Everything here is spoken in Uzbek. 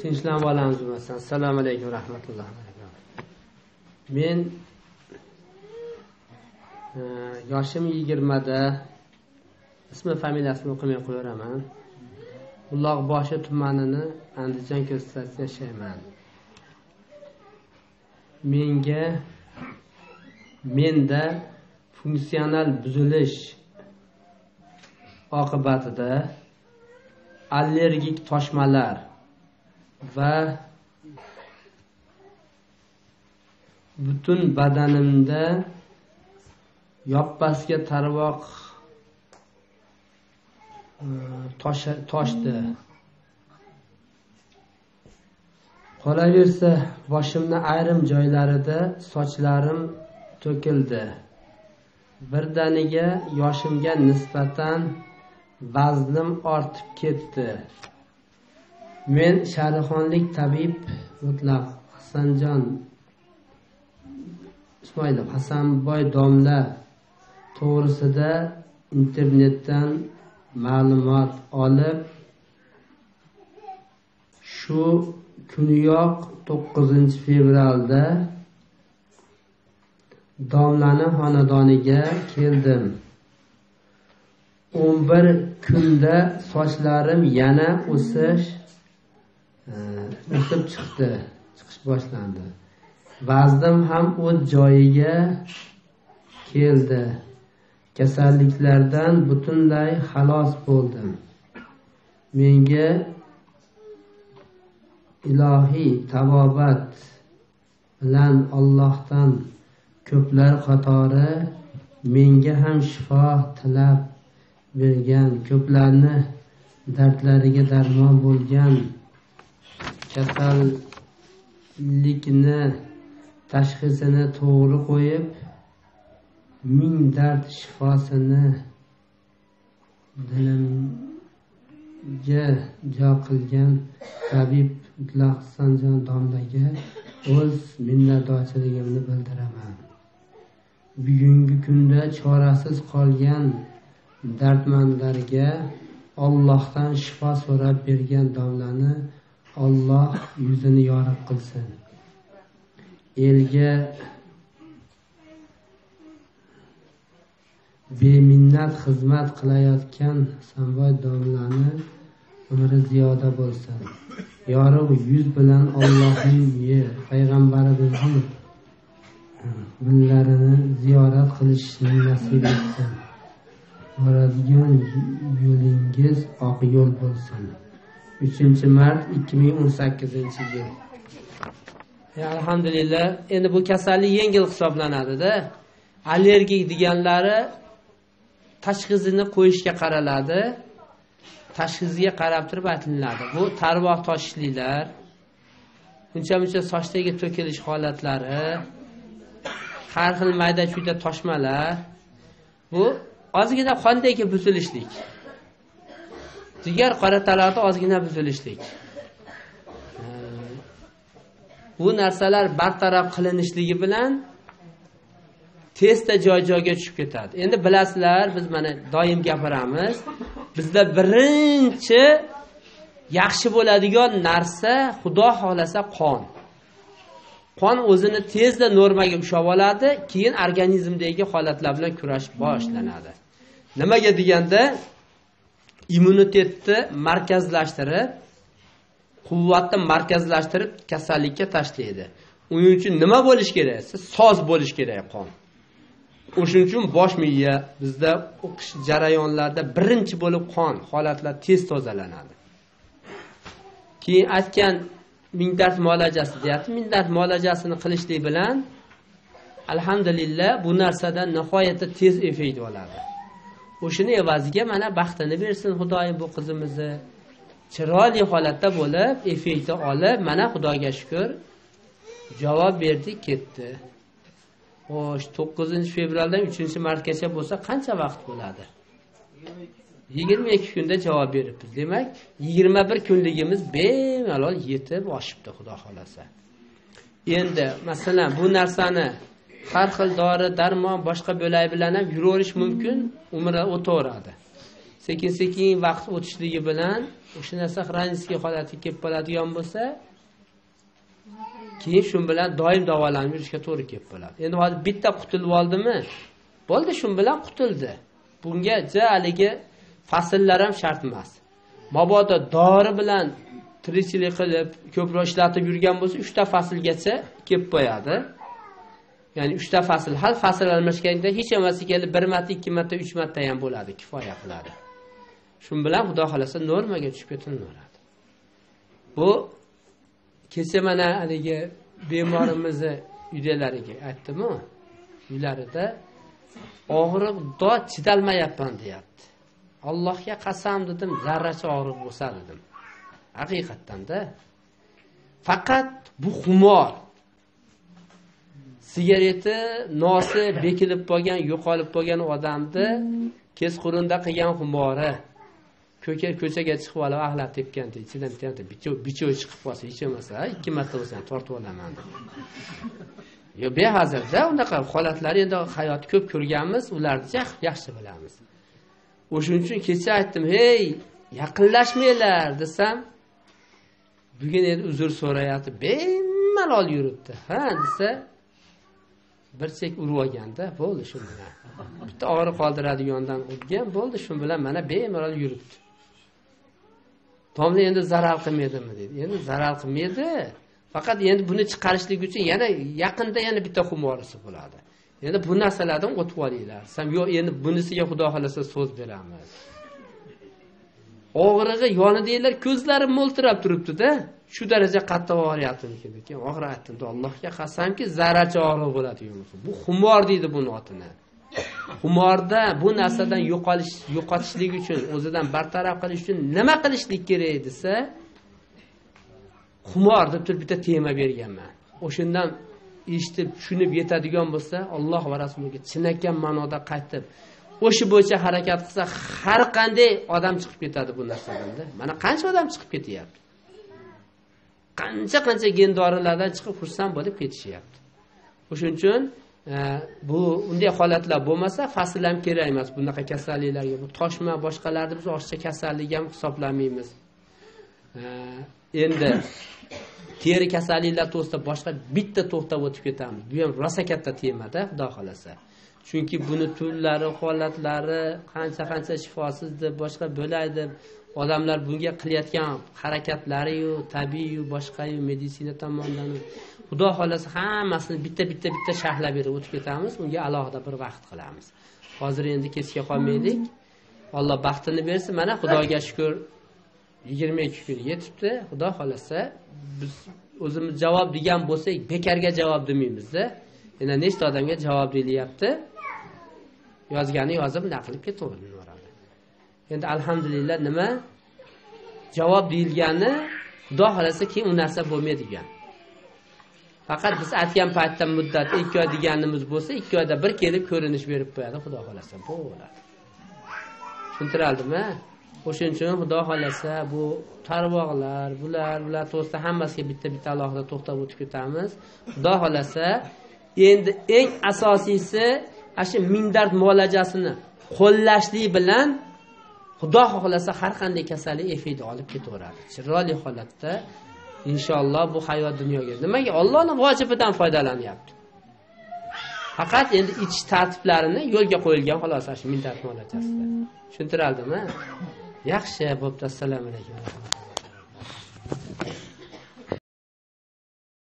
tinchlanib olamiz bo'lmasam assalomu alaykum rahmatullohi men e, yoshim yigirmada ismi familiyasini o'qimay qo'yaveraman. Buloqboshi tumanini andijon ko'rsatida yashayman. Menga menda funksional buzilish oqibatida allergik toshmalar va butun badanimda yoppasiga tarvoq e, toshdi. Qolaversa boshimni ayrim joylarida sochlarim to'kildi. Birdaniga yoshimga nisbatan vaznim ortib ketdi. Men sharixonlik tabib mutlaq. Hasanjon ismoilov hasanboy domla to'g'risida internetdan ma'lumot olib shu kuniyoq to'qqizinchi fevralda domlani xonadoniga keldim. O'n bir kunda sochlarim yana o'sish o'tib chiqdi chiqish boshlandi. Vaznim ham o'z joyiga keldi. Kasalliklardan butunlay xalos bo'ldim. Menga ilohiy tavobat bilan ollohdan ko'plar qatori menga ham shifo tilab bergan ko'plarni dardlariga darmon bo'lgan kasallikni tashxisini to'g'ri qo'yib ming dard shifosini dilimga jo qilgan tabib sanjon domlaga o'z minnatdorchiligimni bildiraman. Bugungi kunda chorasiz qolgan dardmandlarga ollohdan shifo so'rab bergan domlani olloh yuzini yorug' qilsin. Elga beminnat xizmat qilayotgan samboy domlani umri ziyoda bo'lsin yorug' yuz bilan ollohning payg'ambarimizning gullarini ziyorat qilishni nasib etsin. Boradigan yo'lingiz oq yo'l bo'lsin. Uchinchi mart ikki ming o'n sakkizinchi yil. Alhamdulillah endi bu kasallik yengil hisoblanadida allergik deganlari tashxisini qo'yishga qaraladi tashxisiga qarab turib aytiladi bu tarvoq toshishliklar uncha muncha sochdagi to'kilish holatlari har xil mayda chuyda toshmalar bu ozgina qondagi buzilishlik. Jigar qoratalada ozgina buzilishlik. Bu narsalar bartaraf qilinishligi bilan tezda joy joyiga tushib ketadi. Endi bilasizlar biz mana doim gapiramiz. Bizda birinchi yaxshi bo'ladigan narsa xudo xohlasa qon. Qon o'zini tezda normaga ushlab oladi keyin organizmdagi holatlar bilan kurash boshlanadi. Nimaga deganda immunitetni markazlashtirib quvvatni markazlashtirib kasallikka tashlaydi. Uning uchun nima bo'lishi kerak? Soz bo'lishi kerak qon. O'shaning uchun bosh miya bizda o'qish jarayonlarida birinchi bo'lib qon holatlar tez tozalanadi. Keyin aytgan ming dard muolajasi deyapti. Ming dard muolajasini qilishlik bilan alhamdulillah bu narsadan nihoyatda tez effekt oladi. O'shani evaziga mana baxtini bersin xudoyim bu qizimizni. Chiroyli holatda bo'lib effektni olib mana xudoga shukur javob berdi ketdi. Xo'sh to'qqizinchi fevraldan uchinchi martgacha bo'lsa qancha vaqt bo'ladi? Yigirma ikki kunda javob beribmiz. Demak yigirma bir kunligimiz bemalol yetib oshibdi xudo xohlasa. Endi masalan bu narsani har xil dori darmon boshqa bo'lak bilan ham yuraverish mumkin umri o'taveradi. Sekin sekin vaqt o'tishligi bilan o'sha narsa xronический holatga kelib qoladigan bo'lsa keyin shu bilan doim davolanib yurishga to'g'ri kelib qoladi. Endi hozir bitta qutulib oldimi? Bo'ldi shu bilan qutuldi bunga ja haligi fasllar ham shart emas. Mabodo dori bilan tirikchilik qilib ko'proq ishlatib yurgan bo'lsa uchta faslgacha kelib qo'yadi. Ya'ni uchta fasl har fasl almashganda hech bo'lmasa kelib bir marta ikki marta uch marta ham bo'ladi kifoya qiladi. Shu bilan xudo xohlasa normaga tushib ketilaveradi bu kecha mana haligi bemorimizni uydalariga aytdimu uylarida og'riq dod chidolmayapman deyapti. Allohga qasam dedim zarracha og'riq bo'lsa dedim. Haqiqatdanda faqat bu xumor sigareti nosi bekilib qolgan yo'qolib qolgan odamni kechqurunda qilgan xumori. Ko'cha ko'chaga chiqib olib axlat tepganda ichidan bitta bichov chiqib qolsa hech bo'lmasa ikki marta bo'lsa ham tortib olaman. Yo behazilda unaqa holatlar endi hayotni ko'p ko'rganmiz ularni yaxshi bilamiz. O'shaning uchun kecha aytdim hey yaqinlashmanglar desam bugun endi uzr so'rayapti bemalol yuribdi. Ha desa bir chek urib olganda bo'ldi shu bilan. Bitta og'riq qoldiradigandan urgan bo'ldi shu bilan mana bemalol yuribdi. Domla endi zarar qilmaydimi dedi. Endi zarar qilmaydi. Faqat endi buni chiqarishlik uchun yana yaqinda yana bitta xumorisi bo'ladi. Endi bu narsalardan o'tib olinglar. Desam yo'q endi bunisiga xudo xohlasa so'z beramiz. Og'rig'i yonidaglar ko'zlari mo'ltirab turibdida. Shu daraja qattiq og'riyaptimikin keyin og'ir aytdim allohga qasamki zarracha og'riq bo'ladi bu xumor deydi buni otini xumorda bu narsadan yo'qolish yo'qotishlik uchun o'zidan bartaraf qilish uchun nima qilishlik kerak desa xumor deb turib bitta tema berganman. O'shandan eshitib tushunib yetadigan bo'lsa alloh va rasuliga chinakam ma'noda qaytib o'sha bo'yicha harakat qilsa har qanday odam chiqib ketadi bu narsadanda. Mana qancha odam chiqib ketyapti? Qancha qancha gen dorilardan chiqib xursand bo'lib ketishyapti. O'shaning uchun e, bu unday holatlar bo'lmasa fasl ham kerak emas. Bunaqa kasalliklarga bu toshma boshqalarni biz ortiqcha kasallik ham hisoblamaymiz. E, endi teri kasalliklar to'g'risida boshqa bitta to'xtab o'tib ketamiz. Bu ham rosa katta temada xudo xohlasa. Chunki buni turlari holatlari qancha qancha shifosiz deb boshqa bo'lay deb odamlar bunga qilayotgan harakatlariyu tabiiyu boshqayu meditsina tomonidan. Xudo xohlasa hammasini bitta bitta bitta sharhlab berib o'tib ketamiz. Unga alohida bir vaqt qilamiz. Hozir endi kechga qolmaylik. Alloh baxtini bersin. Mana xudoga shukur yigirma ikki kun yetibdi. Xudo xohlasa biz o'zimiz javob degan bo'lsak bekorga javob demaymizda. Yana nechta odamga javob deyilyapti? Yozgani yozib bunaqa qilib ketaveradi. Endi alhamdulillah nima? Javob deyilgani xudo xohlasa keyin u narsa bo'lmaydigan. Faqat biz aytgan paytda muddat ikki oy deganimiz bo'lsa ikki oyda bir kelib ko'rinish berib qo'yadi xudo xohlasa bo'ladi. Tushuntirildimi o'shaning uchun xudo xohlasa bu tarvoqlar bular bular to'g'risida hammasiga bitta bitta alohida to'xtab o'tib ketamiz. Xudo xohlasa endi eng asosiysi ana shu mindard muolajasini qo'llashlik bilan xudo xohlasa har qanday kasallik efirni olib ketaveradi. Chiroyli holatda inshaalloh bu hayot dunyoga nimaga? Ollohni vojibidan foydalanyapti. Faqat endi ichish tartiblarini yo'lga qo'yilgan xolos shu mintat muolajasida tushuntirildimi yaxshi bo'pti. Assalomu alaykum.